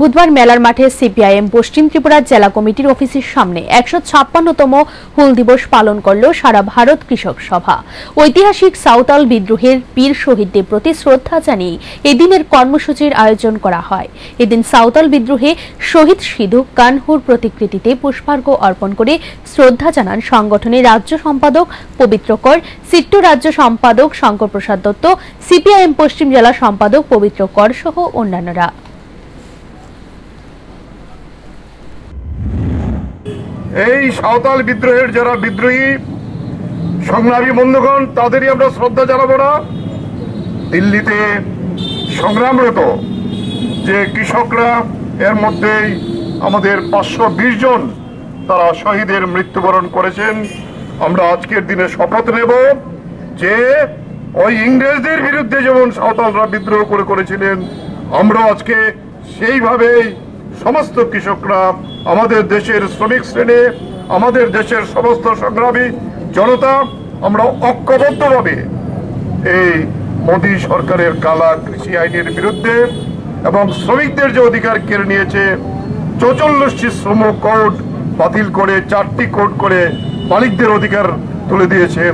বুধবার মেলার মাঠে সিপিআইএম পশ্চিম ত্রিপুরা জেলা কমিটির অফিসের সামনে একশো ছাপ্পান্নতম হুল দিবস পালন করল সারা ভারত কৃষক সভা। ঐতিহাসিক সাঁওতাল বিদ্রোহের বীর শহীদদের প্রতি শ্রদ্ধা জানিয়ে এদিনের কর্মসূচির আয়োজন করা হয়। এদিন সাঁওতাল বিদ্রোহে শহীদ সিধু কানহুর প্রতিকৃতিতে পুষ্পার্ঘ অর্পণ করে শ্রদ্ধা জানান সংগঠনের রাজ্য সম্পাদক পবিত্র কর, সিট্টু রাজ্য সম্পাদক শঙ্কর প্রসাদ দত্ত, সিপিআইএম পশ্চিম জেলা সম্পাদক পবিত্র কর সহ অন্যান্যরা। এই সাঁওতাল বিদ্রোহের যারা বিদ্রোহী, সংগ্রামী বন্ধুগণ, তাদেরই আমরা শ্রদ্ধা জানাব না। দিল্লিতে সংগ্রামরত যে কৃষকরা, এর মধ্যেই আমাদের পাঁচশো বিশ জন তারা শহীদের মৃত্যুবরণ করেছেন। আমরা আজকের দিনে শপথ নেব যে ওই ইংরেজদের বিরুদ্ধে যেমন সাঁওতালরা বিদ্রোহ করে করেছিলেন আমরা আজকে সেইভাবেই সমস্ত কৃষকরা আমাদের দেশের শ্রমিক শ্রেণি, আমাদের দেশের সমস্ত সংগ্রামী জনতা, আমরা ঐক্যবদ্ধভাবে এই মোদী সরকারের কালা কৃষি আইনের বিরুদ্ধে এবং শ্রমিকদের যে অধিকার কেড়ে নিয়েছে, চৌচল্লিশটি শ্রম কোড বাতিল করে, চারটি কোড করে মালিকদের অধিকার তুলে দিয়েছে